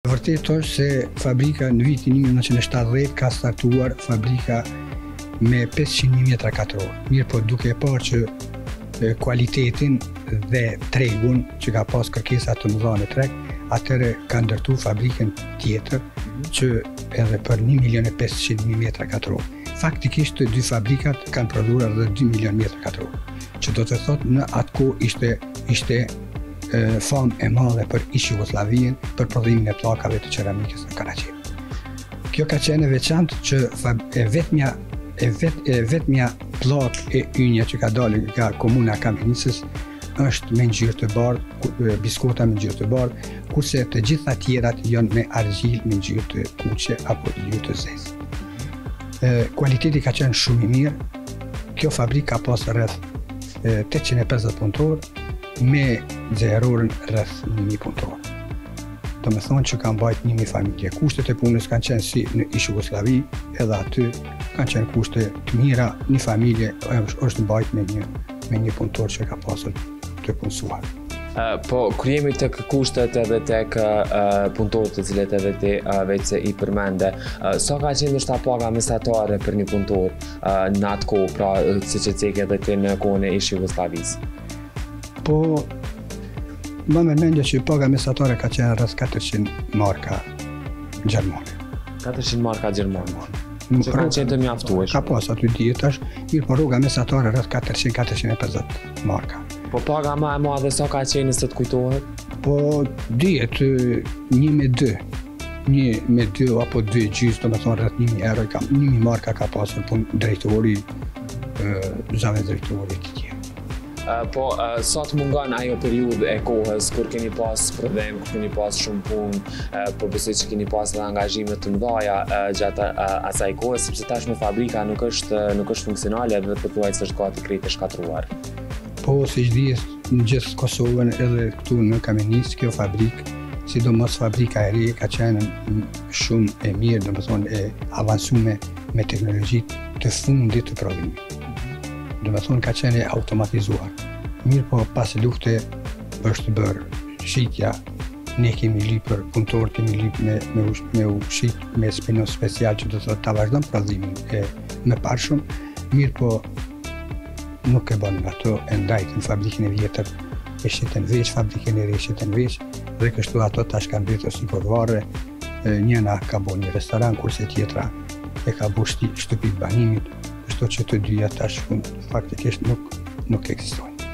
E vërtetë është se fabrika në vitin 1970 ka startuar fabrika me 500.000 metra katror. Mirëpo duke e parë që kualitetin dhe tregun që ka pas kërkesa të mëdha në treg, atëherë ka ndërtu fabrikën tjetër që edhe për 1.500.000 metra katror. Faktikisht të dy fabrikat kanë prodhuar edhe 2 milion metra katror, që do të thotë në atë kohë ishte ishte famë e madhe për ish Jugosllavinë për prodhimin e pllakave të qeramikës në Karaçevë. Kjo ka qenë e veçantë që e vetmja e vet e vetmja pllakë e ynja që ka dalë nga komuna e Kamenicës është me ngjyrë të bardhë, biskota me ngjyrë të bardhë, kurse të gjitha tjerat janë me argjilë me ngjyrë të kuqe apo ngjyrë të zezë. Ë kualiteti ka qenë shumë i mirë. Kjo fabrikë ka pas rreth 850 punëtorë me xeherorën rreth 1000 punëtorë. Domethonë që kanë mbajt një një familje. Kushtet e punës kanë qenë si në ish Jugosllavi, edhe aty kanë qenë kushte të mira një familje është mbajt me një, me një punëtor që ka pasur të punësuar. Uh, po, kur jemi tek kushtet edhe tek uh, punëtorët të cilët edhe ti uh, vetë i përmende, uh, sa ka qenë ndoshta paga mesatare për një punëtor? në atë kohë, pra siç e ceke edhe ti në kohën e ish Jugosllavisë. Po, ma merr mendja që paga mesatare ka qenë rreth 400 marka Gjermane. 400 marka Gjermane. Më që kanë qenë të mjaftu Ka pas aty dihet është, mirëpo rroga mesatare rreth 400-450 marka. Po paga ma e madhe sa ka qenë nëse të kujtohet? Po, dihet, një me dy. Një me dy apo dy gjysë, do me thonë rrët një një erë, kam një një marka ka pasur pun drejtori, zëvendësdrejtori e të tjerë. Po, sa të mungon ajo periudhë e kohës, kur keni pas prodhim, kur keni pas shumë punë, po besoj që keni pas edhe angazhime të mdhaja gjatë asaj kohës, sepse tashmë fabrika nuk është, nuk është funksionale dhe thuajse është gati krejt e shkatërruar. Po, si gjithë, në gjithë Kosovën edhe këtu në Kamenicë, kjo fabrikë, sidomos fabrika e re ka qenë shumë e mirë, domethonë e avancuar me teknologji të fundit të prodhimit. Domethonë ka qenë e automatizuar. Mirëpo pas lufte është bërë shitja ne kemi lypë për punëtorë, kemi lypë me, me, u sh, me u shit me spin-off special që do ta vazhdojmë prodhimin e mëparshëm mirëpo nuk e bënë atë, e ndajtën fabrikën e vjetër e shitën veç, fabrikën e re e shitën veç, dhe kështu ato tash kanë mbetur sikur varre, njëna ka bo një restoran, kurse tjetra e ka bo shti, shtëpi banimi, kështu që të dyja tash fund, faktikisht nuk, nuk ekzistojnë.